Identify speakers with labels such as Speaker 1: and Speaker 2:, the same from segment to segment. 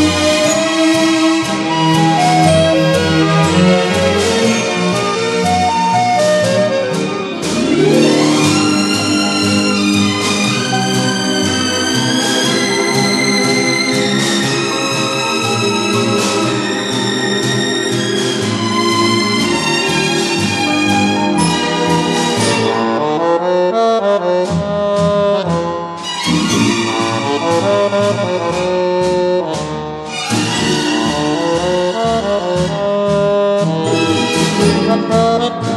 Speaker 1: you.
Speaker 2: Thank you.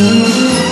Speaker 2: Mm-hmm.